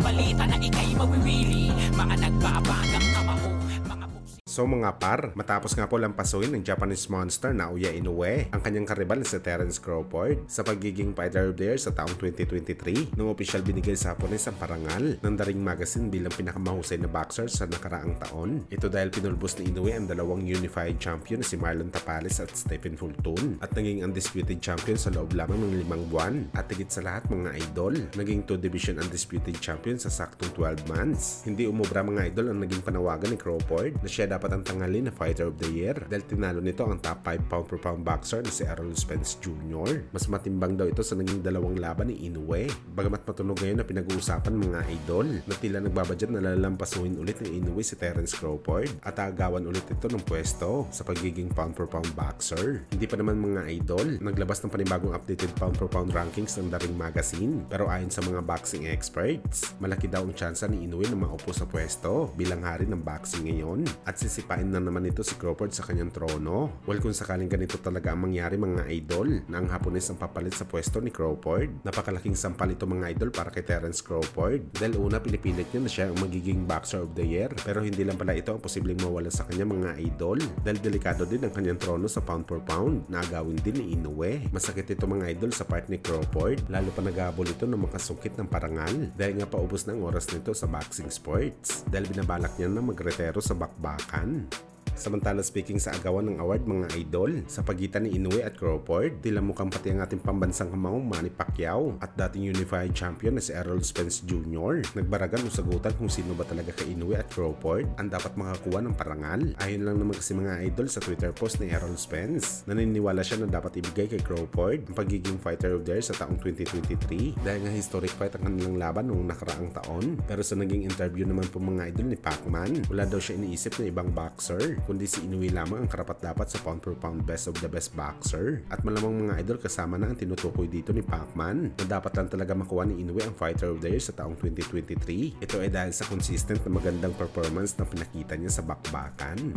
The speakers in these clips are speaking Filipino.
balita na ikay mawiwili. Mga buksi So mga par, matapos nga po lampasuin ng Japanese monster na Uya Inoue ang kanyang karibal si Terence Crawford sa pagiging Fighter of the Year sa taong 2023 nung opisyal binigay sa Hapones ang parangal ng Daring Magazine bilang pinakamahusay na boxer sa nakaraang taon. Ito dahil pinulbos ni Inoue ang dalawang unified champion na si Marlon Tapales at Stephen Fulton at naging undisputed champion sa loob lamang ng limang buwan at higit sa lahat mga idol, naging 2 division undisputed champion sa saktong 12 months. Hindi umubra mga idol ang naging panawagan ni Crawford na siya dapat ang tangali na Fighter of the Year dahil tinalo nito ang top 5 pound per pound boxer na si Errol Spence Jr. Mas matimbang daw ito sa naging dalawang laban ni Inoue. Bagamat matunog ngayon na pinag-uusapan mga idol na tila nagbabadyan na lalampasuhin ulit ni Inoue si Terence Crawford at agawan ulit ito ng pwesto sa pagiging pound per pound boxer. Hindi pa naman mga idol, naglabas ng panibagong updated pound per pound rankings ng Daring Magazine pero ayon sa mga boxing experts, malaki daw ang tsansa ni Inoue na maupo sa pwesto bilang hari ng boxing ngayon at sisipain na naman ito si Crawford sa kanyang trono. Well kung sakaling ganito talaga ang mangyari mga idol na ang Hapones ang papalit sa pwesto ni Crawford, napakalaking sampal ito mga idol para kay Terence Crawford. Dahil una pinipilit niya na siya ang magiging boxer of the year. Pero hindi lang pala ito ang posibleng mawala sa kanya mga idol. Dahil delikado din ang kanyang trono sa pound per pound. Na agawin din ni Inoue. Masakit ito mga idol sa part ni Crawford. Lalo pa naghabol ito ng makasungkit ng parangal. Dahil nga paubos na ang oras nito sa boxing sports. Dahil binabalak niya na magretero sa bakbakan. and Samantala speaking sa agawan ng award mga idol sa pagitan ni Inoue at Crawford, tila mukhang pati ang ating pambansang kamahong Manny Pacquiao at dating unified champion na si Errol Spence Jr. Nagbaragan o sagutan kung sino ba talaga kay Inoue at Crawford ang dapat makakuha ng parangal. Ayon lang naman kasi mga idol sa Twitter post ni Errol Spence, naniniwala siya na dapat ibigay kay Crawford ang pagiging fighter of the year sa taong 2023 dahil nga historic fight ang kanilang laban noong nakaraang taon. Pero sa naging interview naman po mga idol ni Pacman, wala daw siya iniisip na ibang boxer kundi si Inoue lamang ang karapat-dapat sa pound per pound best of the best boxer. At malamang mga idol kasama na ang tinutukoy dito ni Pacman na dapat lang talaga makuha ni Inoue ang Fighter of the Year sa taong 2023. Ito ay dahil sa consistent na magandang performance na pinakita niya sa bakbakan.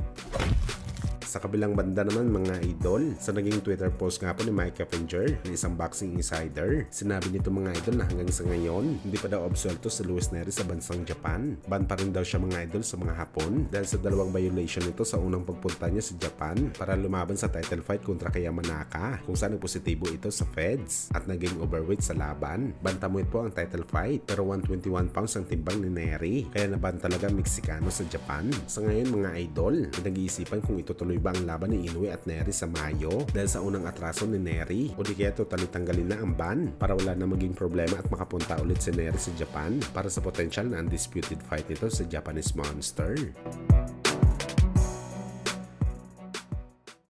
Sa kabilang banda naman mga idol, sa naging Twitter post nga po ni Mike Keppinger na isang boxing insider, sinabi nito mga idol na hanggang sa ngayon, hindi pa daw absuelto si Luis Neri sa bansang Japan. Ban pa rin daw siya mga idol sa mga Hapon dahil sa dalawang violation nito sa unang pagpunta niya sa Japan para lumaban sa title fight kontra kay Yamanaka kung saan positibo ito sa feds at naging overweight sa laban. Bantamweight po ang title fight pero 121 pounds ang timbang ni Neri kaya naban talaga Meksikano sa Japan. Sa ngayon mga idol, nag-iisipan kung itutuloy ba ang laban ni Inoue at Neri sa Mayo dahil sa unang atraso ni Neri o di kaya totally tanggalin na ang ban para wala na maging problema at makapunta ulit si Neri sa Japan para sa potential na undisputed fight nito sa Japanese Monster.